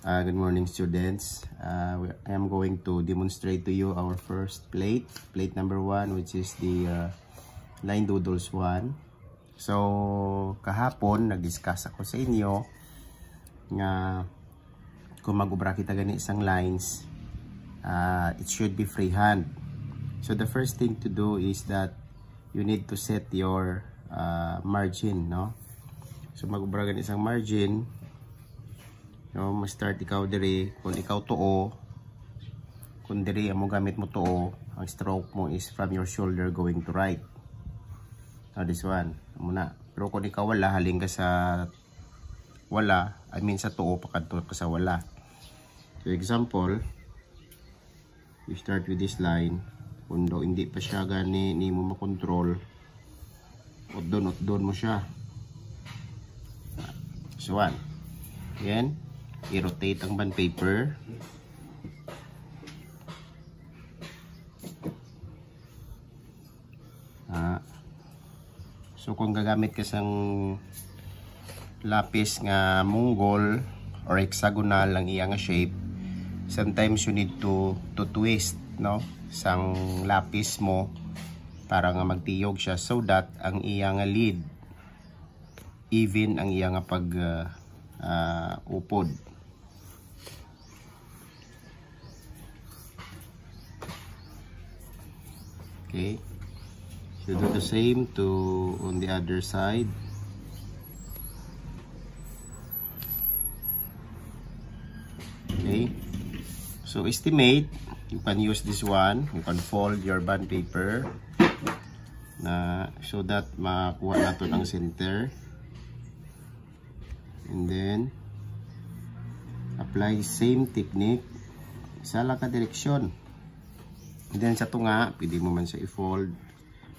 Uh, good morning students. Uh, I am going to demonstrate to you our first plate. Plate number 1 which is the uh, line doodles 1. So kahapon nag-discuss ako sa inyo nga kung mag-ubra kita gani isang lines uh, it should be freehand. So the first thing to do is that you need to set your uh, margin, no? So mag-ubra isang margin No, ma-start ikaw diri kung ikaw tuo kung diri amo gamit mo tuo ang stroke mo is from your shoulder going to right. Now this one, muna. Pero kung ikaw wala haling ka sa wala, I mean sa tuo pakadto ka sa wala. So example, you start with this line. Kung do, hindi pa siya gani ni mo makontrol, udon udon mo siya. So one. Yan i-rotate ang bond paper. Ah. So kung gagamit ka sang lapis nga mongol or hexagonal ang iyang shape, sometimes you need to to twist, no? Sang lapis mo para nga magtiyog siya so that ang iyang lead even ang iyang pag uh, uh, upod. Okay. So do the same to on the other side. Okay. So estimate you can use this one. You can fold your bond paper. Na so that makuha natin ang center. And then apply same technique. Sa laka direksyon. And then sa tunga, pwede mo man siya i-fold.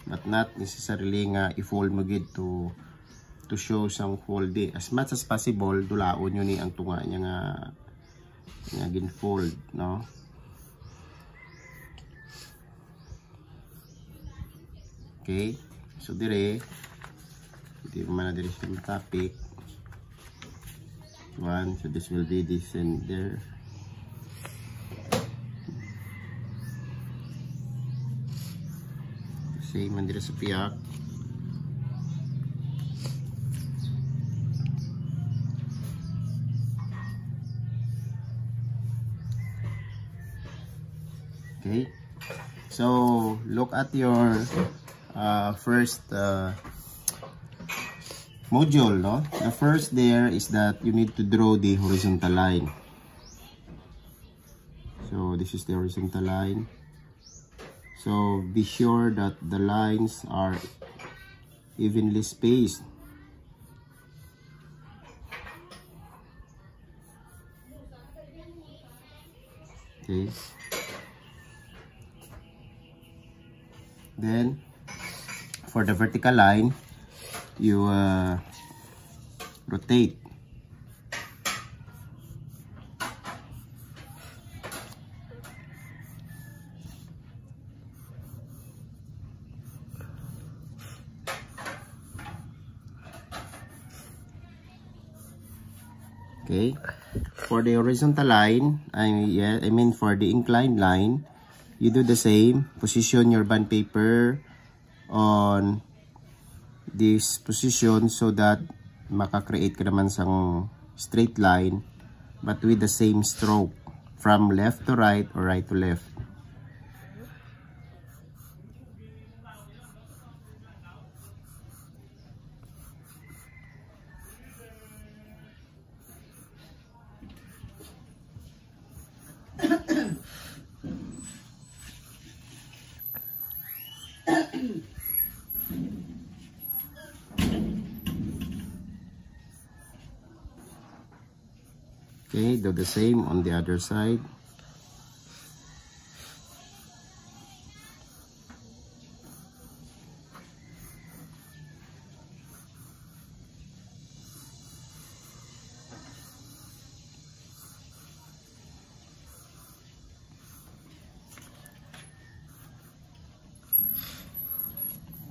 But not necessarily nga i-fold mo gid to to show some fold di. As much as possible, dulaon yun ni ang tunga niya nga nga gin-fold, no? Okay. So dire, hindi mo man na dire siya topic. One, so this will be this and there. Same man dito sa piyak okay. So look at your uh, first uh, module no? The first there is that you need to draw the horizontal line. So this is the horizontal line so be sure that the lines are evenly spaced. Okay. Then for the vertical line you uh, rotate okay? For the horizontal line I, yeah, I mean for the inclined line you do the same. Position your bond paper on this position so that maka-create ka naman sang straight line but with the same stroke. From left to right or right to left okay do the same on the other side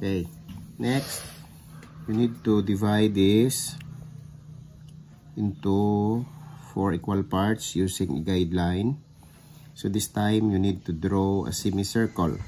okay next we need to divide this into four equal parts using a guideline. So this time you need to draw a semicircle.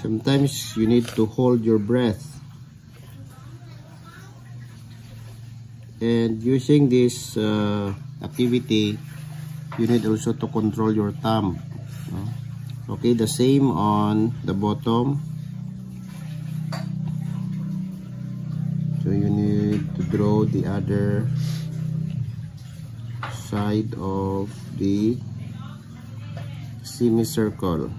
Sometimes you need to hold your breath. And using this uh, activity, you need also to control your thumb. Okay, the same on the bottom. So you need to draw the other side of the semicircle.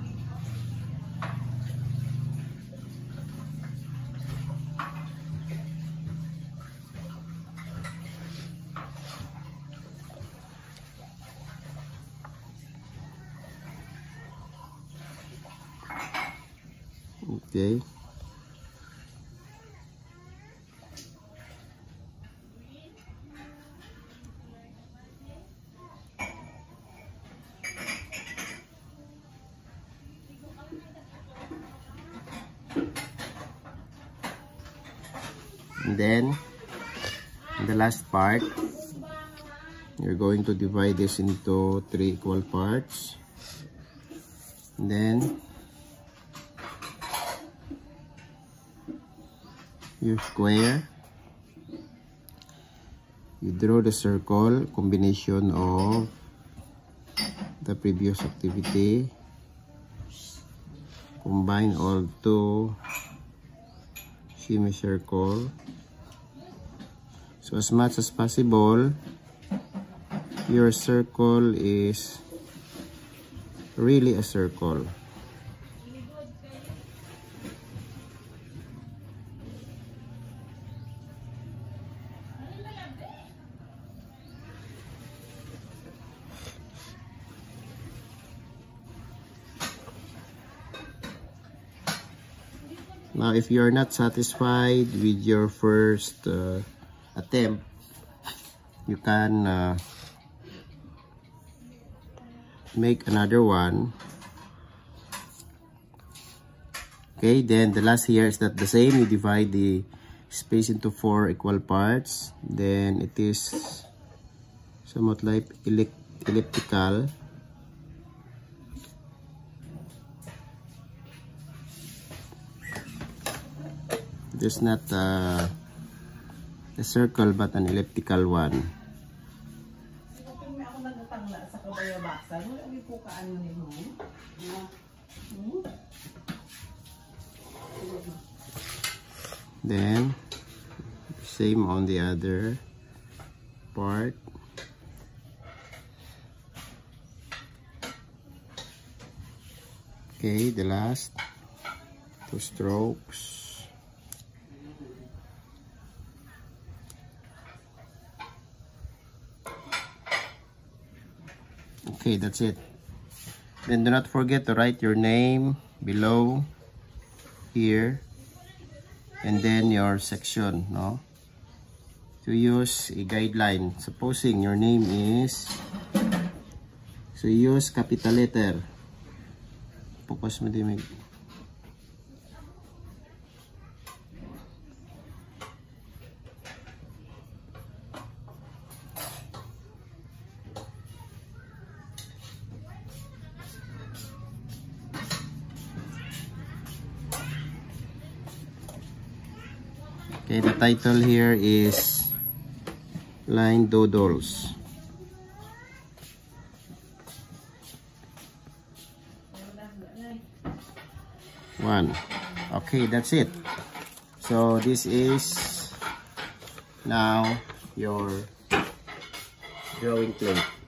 Okay. And then the last part you're going to divide this into three equal parts and then you square. You draw the circle combination of the previous activity. Combine all two semicircle. So as much as possible your circle is really a circle Now, if you are not satisfied with your first uh, attempt, you can uh, make another one. Okay, then the last here is that the same. You divide the space into four equal parts. Then it is somewhat like elliptical. Just not uh, a circle but an elliptical one. Then, same on the other part. Okay, the last two strokes. Okay that's it. Then do not forget to write your name below here and then your section no? To use a guideline. Supposing your name is so use capital letter. Focus mo din Okay, the title here is Line Doodles. One. Okay, that's it. So this is now your drawing plate.